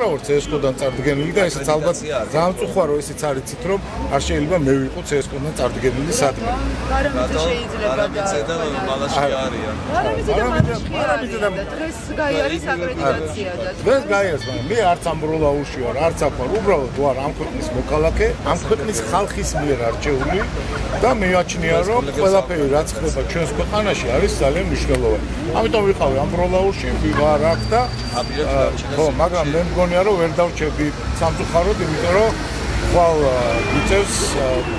არა ვარ CS:GO-დან წარდგენილი და ესაც ალბათ ძალიან წუხარო ესეც არიცით რომ არ შეიძლება მე ვიყო CS:GO-დან წარდგენილი სადმე. არამედ შეიძლება და მალაში არიან. არამედ და დღეს გაიარის აკრედიტაცია და დღეს გაიარს მაგრამ მე არც ამ ბროლაუში ვარ, არც აქ ვარ, უბრალოდ ვარ ამ ქვეყნის მოქალაქე, ამ ქვეყნის ხალხის მიერ არჩეული და მეაჩნია რომ ყველაფერი რაც ხდება ჩვენს ქვეყანაში არის ძალიან მნიშვნელოვანი. ამიტომ ვიყავი ამ ბროლაუში, ვიღარ აქ და ხო, მაგრამ მე მგონია რომ ვერ დავჭები სამწუხაროდ, იმიტომ რომ ხვალ მიწევს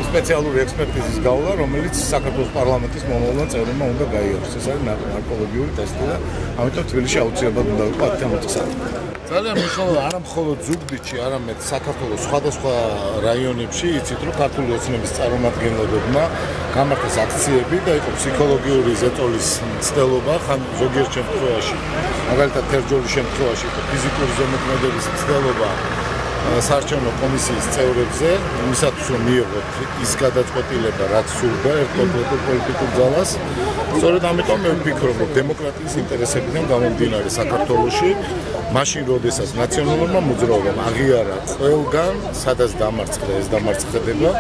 სპეციალური ექსპერტიზის გავლა, რომელიც საქართველოს პარლამენტის მომავალ წევრებმა უნდა გაიაროს. ეს არის ნარკოლოგიური ტესტი და ამიტომ თბილისში აუცილებლად უნდა ვიყო 10 მოწესრიგება. ძალიან მნიშვნელოვანია არა მხოლოდ ზუგდიდში, არამედ საქართველოს სხვადასხვა რაიონებში იცით რომ ქართული ოცნების წარმომადგენლებმა გამართეს აქციები და იყო ფსიქოლოგიური ზეწოლის მცდელობა, ხან ზოგიერთ შემთხვევაში, მაგალითად თერჯოლის შემთხვევაში იყო ფიზიკური ზემოქმედების მცდელობა საარჩევნო კომისიის წევრებზე, იმისათვის რომ მიიღოთ ის გადაწყვეტილება, რაც სურდა ერთ პოლიტიკურ ძალას. სწორედ ამიტომ მე ვფიქრობ, რომ დემოკრატიის ინტერესებიდან გამომდინარე საქართველოში, მაშინ როდესაც ნაციონალურმა მოძრაობამ აღიარა ყველგან, სადაც დამარცხდა ეს დამარცხდება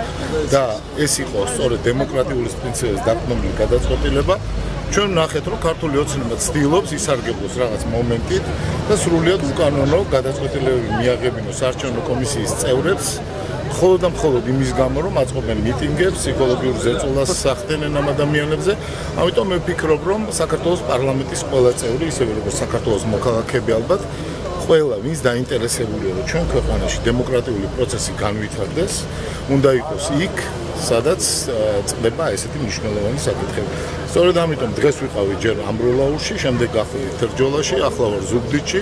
და ეს იყო სწორედ დემოკრატიული პრინციპების დაყრდნობილი გადაწყვეტილება, ჩვენ ნახეთ რომ ქართული ოცნება ცდილობს ისარგებლოს რაღაც მომენტით და სრულიად უკანონო გადაწყვეტილებები მიაღებინოს არჩევნო კომისიის წევრებს მხოლოდ და მხოლოდ იმის გამო რომ აწყობენ მიტინგებს, ფსიქოლოგიურ ზეწოლას სახდენენ ამ ადამიანებზე. ამიტომ მე ვფიქრობ რომ საქართველოს პარლამენტის ყველა წევრი, ისევე როგორც საქართველოს მოქალაქეები ალბათ ყველა ვინც დაინტერესებულია რომ ჩვენ ქვეყანაში დემოკრატიული პროცესი განვითარდეს, უნდა იყოს იქ, სადაც წდება ესეთი მნიშვნელოვანი საკითხები. სწორედ ამიტომ დღეს ვიყავი ჯერ ამბროლაურში, შემდეგ გახდი თერჯოლაში, ახლა ვარ ზუგდიდში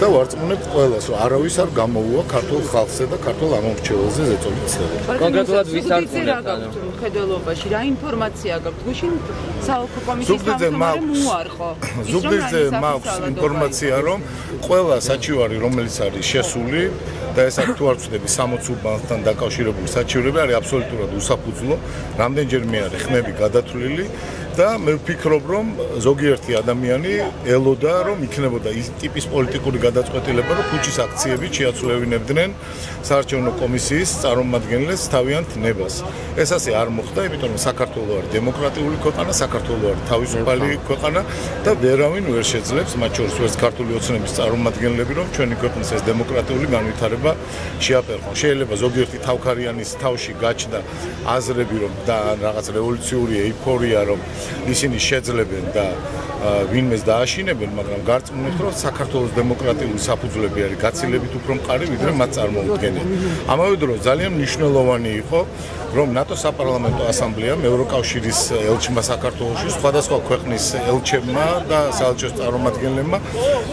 და ვარწმუნებ ყველას, რომ არავის არ გამოუვა ქართულ ხალხზე და ქართულ ამომრჩეველზე ზეწოლით ცდება. კონკრეტულად ვის არ გქონდა მხედველობაში რა ინფორმაცია გაქვთ? გუშინ საოლქო კომისიის თავმჯდომარე მოარყო. ზუგდიდზე მაქვს ინფორმაცია, რომ ყველა საჩივარი, რომელიც არის შესული და ეს აქ თუ არ ვწდები 60 უბანთან დაკავშირებული საჩივრები არის აბსოლუტურად უსაფუძვლო. რამდენჯერმე არის ხმები გადათვლილი და მე ვფიქრობ, რომ ზოგიერთი ადამიანი ელოდა, რომ იქნებოდა ის ტიპის პოლიტიკური გადაწყვეტილება, რომ ქუჩის აქციები შეაცვლევინებდნენ საარჩევნო კომისიის წარმომადგენლებს თავიანთ ნებას. ეს ასე არ მოხდა, იმიტომ რომ საქართველოს არის დემოკრატიული ქვეყანა, საქართველოს არის თავისუფალი ქვეყანა და ვერავინ ვერ შეძლებს, მათ შორის ვერც ქართული ოცნების წარმომადგენლები, რომ ჩვენი ქვეყნის ეს დემოკრატიული განვითარება შეაფერხონ. შეიძლება ზოგიერთი თავქარიანის თავში გაჩნდა აზრები, რომ და რაღაც რევოლუციური ეიფორია, რომ ისინი შეძლებენ და ვინმეს დააშინებენ, მაგრამ გარწმუნებთ, რომ საქართველოს დემოკრატიული საფუძვლები არის გაცილებით უფრო მყარი, ვიდრე მათ წარმოუდგენია. ამავე დროს ძალიან მნიშვნელოვანი იყო, რომ ნატო საპარლამენტო ასამბლეამ ევროკავშირის ელჩმა საქართველოში სხვადასხვა ქვეყნის ელჩებმა და საელჩოს წარმომადგენლებმა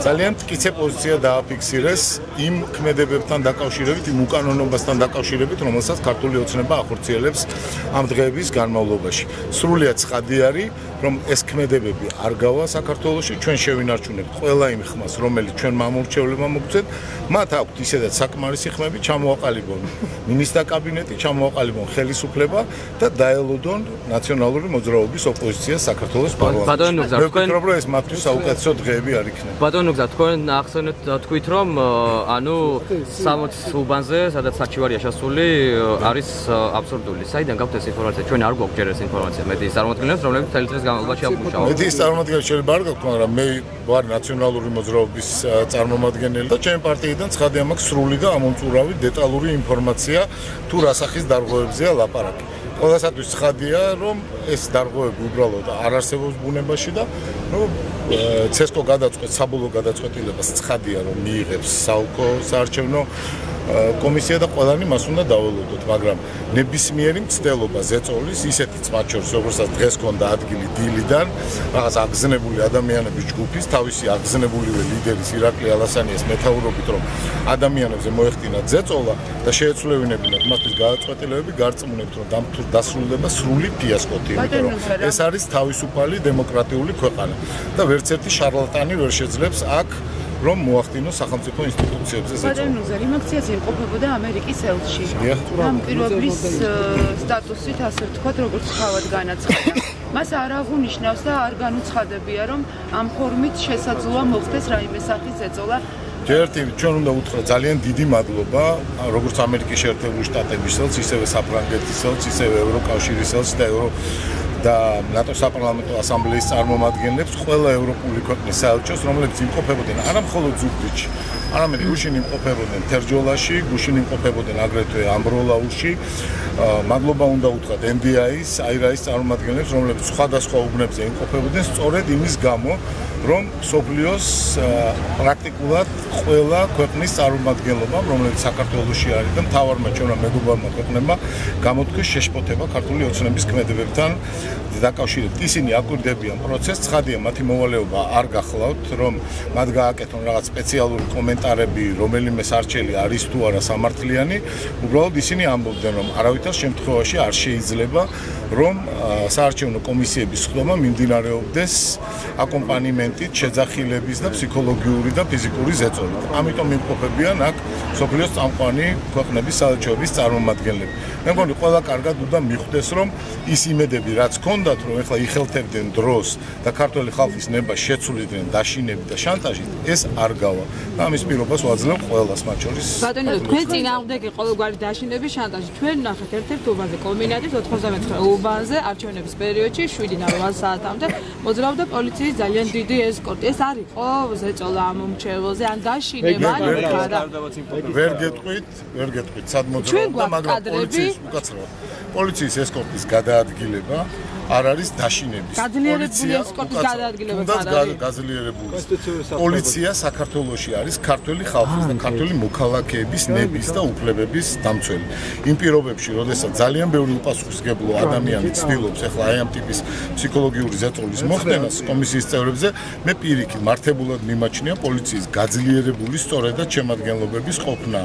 ძალიან მტკიცე პოზიცია დააფიქსირეს იმ ქმედებებთან დაკავშირებით, იმ უკანონობასთან დაკავშირებით, რომელსაც ქართული ოცნება ახორციელებს ამ დღეების განმავლობაში. სრულიად ცხადი არის, რომ ეს ქმედებები არ გავა საქართველოში, ჩვენ შევინარჩუნებთ ყველა იმ ხმას, რომელიც ჩვენ მამორჩევლებმა მოგწეთ, მათ აქვთ ისედაც საკმარისი ხმები, ჩამოაყალიბონ მინისტრთა კაბინეტი, ჩამოაყალიბონ ხელისუფლება და დაელოდონ ნაციონალური მოძრაობის ოპოზიცია საქართველოს პარლამენტში. ბატონო თქვენ ვფიქრობ, რომ ეს მათთვის საუკეთესო დღეები არ იქნება. ბატონო გზა, თქვენ ახსენეთ თქვით, რომ ანუ 60 უბანზე, სადაც საჩივარია შესული, არის აბსურდული. საიდან გაქვთ ეს ინფორმაცია? ჩვენ არ გვაქვს ჯერ ეს ინფორმაცია. მე ის წარმოგიდგენთ, რომლებიც თელი დღის განმავლობაში ამუშავა. მე ის წარმოგიდგენთ, შეიძლება არ გაქვთ, მაგრამ მე ვარ ნაციონალური მოძრაობის წარმომადგენელი და ჩემი პარტიიდან ცხადია მაქვს სრული და ამომწურავი დეტალური ინფორმაცია თუ რასახის დარღვევებზეა ლაპარაკი. ყველასათვის ცხადია, რომ ეს დარღვევები უბრალოდ არ არსებობს ბუნებაში და ნუ ცესკო გადაწყვეტ საბოლოო გადაწყვეტილებას ცხადია, რომ მიიღებს საუკო საარჩევნო კომისია და ყველანი მას უნდა დაველოდოთ, მაგრამ ნებისმიერი მცდელობა ზეწოლის ისეთი წვაჩორს, როგორცაც დღეს ქონდა ადგილი დილიდან, რაღაც აგზნებული ადამიანების ჯგუფის, თავისი აგზნებულივე ლიდერის ირაკლი ალასანიას მეთაურობით, რომ ადამიანებზე მოეხდინა ზეწოლა და შეეცვლევინებინათ მასთვის გადაწყვეტილებები, გარწმუნებთ, რომ დამთურ დასრულდება სრული ფიასკოთი, იმიტომ რომ ეს არის თავისუფალი დემოკრატიული ქვეყანა და ვერც ერთი შარლატანი ვერ შეძლებს აქ რომ მოახდინოს სახელმწიფო ინსტიტუციებზე ზეწოლა. ბატონო ზარი, იმ აქციაზე იმყოფებოდა ამერიკის ელჩი. ამ პირობლის სტატუსით ასე ვთქვათ, როგორც თავად განაცხადა. მას არ აღუნიშნავს და არ განუცხადებია, რომ ამ ფორმით შესაძლოა მოხდეს რაიმე სახის ზეწოლა ერთი ჩვენ უნდა უთხრა ძალიან დიდი მადლობა როგორც ამერიკის შეერთებული შტატებისაც, ისევე საფრანგეთისაც, ისევე ევროკავშირისაც და ევრო და ნატო საპარლამენტო ასამბლეის წარმომადგენლებს ყველა ევროპული ქვეყნის საელჩოს, რომლებიც იმყოფებოდნენ არა მხოლოდ ზუგდიდში, არამედ გუშინ იმყოფებოდნენ თერჯოლაში, გუშინ იმყოფებოდნენ აგრეთვე ამბროლაუში. მადლობა უნდა უთხრათ NDI-ის, აირაის წარმომადგენლებს, რომლებიც სხვადასხვა უბნებზე იმყოფებოდნენ სწორედ იმის გამო, რომ სოფლიოს პრაქტიკულად ყველა ქვეყნის წარმომადგენლობა, რომელიც საქართველოსში არის და მთავარმა ჩვენმა მეგობრებმა ქვეყნებმა გამოთქვეს შეშფოთება ქართული ოცნების ქმედებებთან დაკავშირებით. ისინი აკვირდებიან პროცესს, ცხადია მათი მოვალეობა არ გახლავთ, რომ მათ გააკეთონ რაღაც სპეციალური კომენტარები, რომელიმე სარჩელი არის თუ არა სამართლიანი, უბრალოდ ისინი ამბობდნენ, რომ არავითარ შემთხვევაში არ შეიძლება რომ საარჩევნო კომისიების ხდომა მიმდინარეობდეს აკომპანიმენტით შეძახილების და ფსიქოლოგიური და ფიზიკური ზეწოლით. ამიტომ იმყოფებიან აქ სოფლიოს წამყვანი ქვეყნების საელჩოების წარმომადგენლები. მე მგონი ყველა კარგად უნდა მიხვდეს, რომ ის იმედები, რაც ჰქონდათ, რომ ეხლა იხელთებდნენ დროს და ქართული ხალხის ნება შეცვლიდნენ დაშინები და შანტაჟით, ეს არ გავა. ამის პირობას ვაძლევ ყველას მათ შორის. ბატონო, თქვენ წინააღმდეგი ყოველგვარი დაშინების შანტაჟი ჩვენ ნახეთ ერთ-ერთ უბანზე კომბინატის 99 უბანზე არჩევნების პერიოდში 7-8 საათამდე მოძრაობდა პოლიციის ძალიან დიდი ესკორტი. ეს არის ყო ზეწოლა ამ მომრჩეველზე ან დაშინება ან რა. ვერ გეტყვით, ვერ გეტყვით, სად მოძრაობდა, მაგრამ პოლიციის უკაცრავად. პოლიციის ესკორტის გადაადგილება არ არის დაშინების. გაძლიერებული ესკორტის გადაადგილება არ არის. გაძლიერებული. პოლიცია საქართველოში არის ქართული ხალხის და ქართული მოქალაქეების ნების და უფლებების დამცველი. იმ პირობებში, როდესაც ძალიან ბევრი უპასუხისგებლო ადამიანი ცდილობს ახლა აი ამ ტიპის ფსიქოლოგიური ზეწოლის მოხდენას კომისიის წევრებზე, მე პირიქით მართებულად მიმაჩნია პოლიციის გაძლიერებული სწორედად შემადგენლობების ყოფნა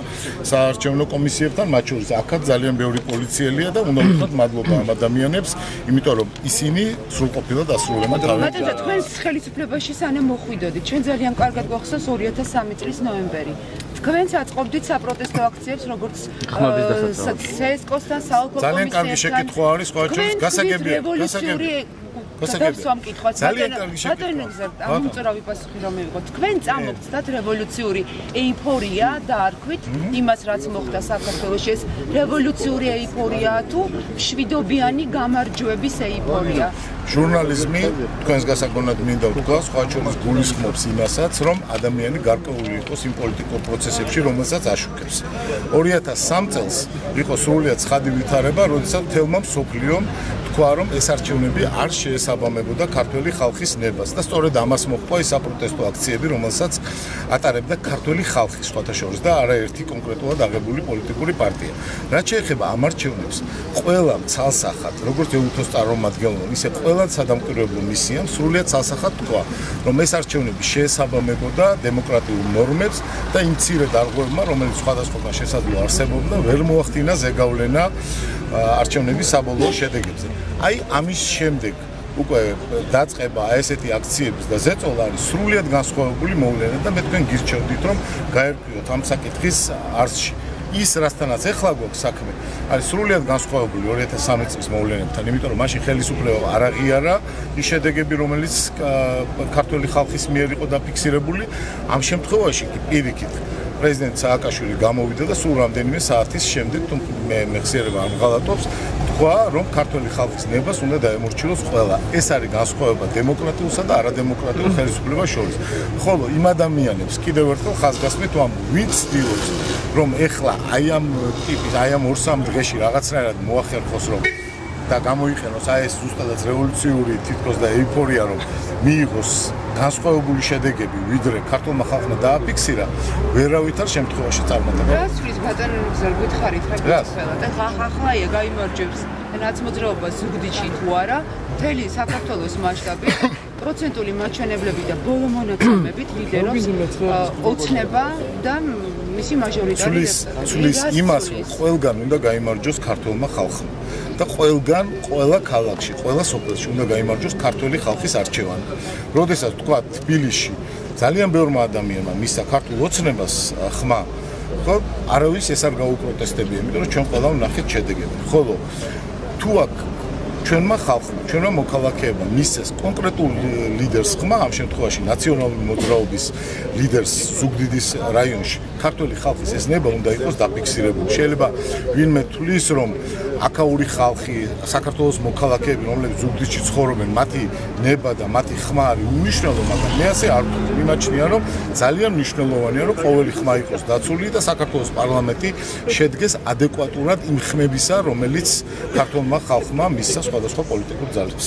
საარჩევნო კომისიებთან, მათ შორის აქაც ძალიან ბევრი პოლიციელია და უნდა ვთქვათ მადლობა ამ ადამიანებს, იმიტომ რომ ისინი სრულყოფილად ასრულებენ თავის ბატონო თქვენ ხელისუფლებაში სანამ მოხვიდოდი ჩვენ ძალიან კარგად გვახსოვს 2003 წლის ნოემბერი. თქვენც აწყობდით საპროტესტო აქციებს როგორც სესკოსთან საალკო კომისიასთან ძალიან კარგი შეკითხვა არის ხო ჩვენ გასაგებია გასაგებია გასაგებია მკითხვა ძალიან კარგი შეკითხვა ბატონო ამუწრავი პასუხი რომ მივიღო თქვენ წამოგცდათ რევოლუციური ეიფორია და არქვით იმას რაც მოხდა საქართველოს ეს რევოლუციური ეიფორია თუ შვიდობიანი გამარჯვების ეიფორია? ჟურნალიზმი თქვენს გასაგონად მინდა ვთქვა, სხვა ჩვენს გულისხმობს იმასაც, რომ ადამიანი გარკვეული იყოს იმ პოლიტიკურ პროცესებში, რომელსაც აშუქებს. 2003 წელს იყო სრულიად ცხადი ვითარება, როდესაც თელმა მსოფლიომ თქვა, რომ ეს არჩევნები არ შეესაბამებოდა ქართული ხალხის ნებას და სწორედ ამას მოყვა ეს საპროტესტო აქციები, რომელსაც ატარებდა ქართული ხალხი, სხვათა შორის და არაერთი კონკრეტულად აღებული პოლიტიკური პარტია. რაც შეეხება ამ არჩევნებს, ყველა ცალსახად, როგორც ეუთოს წარმომადგენლო, ისე ყველა სადამკვირვებლო მისიამ სრულიად სასახად თქვა, რომ ეს არჩევნები შეესაბამებოდა დემოკრატიულ ნორმებს და იმ ცირე დარღვევებმა, რომელიც სხვადასხვა შესაძლო არსებობდა, ვერ მოახდინა ზეგავლენა არჩევნების საბოლოო შედეგებზე. აი ამის შემდეგ უკვე დაწყება ესეთი აქციების და ზეწოლა არის სრულიად განსხვავებული მოვლენა და მე თქვენ გირჩევდით რომ გაერკვიოთ ამ საკითხის არსში. ის რასთანაც ეხლა გვაქვს საქმე არის სრულიად განსხვავებული 2013 წლის მოვლენებთან იმიტომ რომ მაშინ ხელისუფლება არ აღიარა ის შედეგები რომელიც ქართული ხალხის მიერ იყო დაფიქსირებული ამ შემთხვევაში კი პირიქით პრეზიდენტ სააკაშვილი გამოვიდა და სულ რამდენიმე საათის შემდეგ თუ მე მეხსიერება ამ ღალატობს თქვა რომ ქართული ხალხის ნებას უნდა დაემორჩილოს ყველა. ეს არის განსხვავება დემოკრატიულსა და არადემოკრატიულ ხელისუფლებას შორის. ხოლო იმ ადამიანებს კიდევ ერთხელ ხაზგასმით ვამ ვინც ცდილობს რომ ეხლა აი ამ ტიპის აი ამ ორ-სამ დღეში რაღაცნაირად მოახერხოს რომ და გამოიყენოს აი ეს ზუსტადაც რევოლუციური თითქოს და ეიფორია რომ მიიღოს განსხვავებული შედეგები ვიდრე ქართულმა ხალხმა დააფიქსირა ვერავითარ შემთხვევაში წარმატება რა სulis ბატონო გზელ გითხარით რა? გითხარით და ხახაია გამოიმარჯვებს ნაცმოძრაობა ზუგდიდში თუ არა მთელი საქართველოს მასშტაბით პროცენტული მაჩვენებლები და ბოლო მონაცემებით ლიდერობს ოცნება და მისი მაჟორიტარი ცulis იმას ყველგან უნდა გამოიმარჯოს ქართულმა ხალხმა და ყველგან ყველა ქალაქში ყველა სოფელში უნდა გამოიმარჯოს ქართული ხალხის არჩევანი. როდესაც თქვა თბილისში ძალიან ბევრმა ადამიანმა მისცა ქართულ ოცნებას ხმა ხო არავის ეს არ გაუპროტესტებია იმიტომ რომ ჩვენ ყველა ვნახეთ შედეგები. ხოლო თუ აქ ჩვენმა ხალხმა, ჩვენმა მოქალაქეებმა მისცეს კონკრეტულ ლიდერს ხმა ამ შემთხვევაში ნაციონალური მოძრაობის ლიდერს ზუგდიდის რაიონში. ქართული ხალხის ეს ნება უნდა იყოს დაფიქსირებული. შეიძლება ვინმე თulis რომ აკაური ხალხი, საქართველოს მოქალაქეები, რომლებიც ზუგდიდში ცხოვრობენ, მათი ნება და მათი ხმა არის უნიშნელო, მაგრამ მე ასე არ მიმაჩნია რომ ძალიან მნიშვნელოვანია რომ ყოველი ხმა იყოს დაცული და საქართველოს პარლამენტი შედგეს ადეკვატურად იმ ხმებისა, რომელიც ქართულმა ხალხმა მისცა სხვადასხვა პოლიტიკურ ძალებს.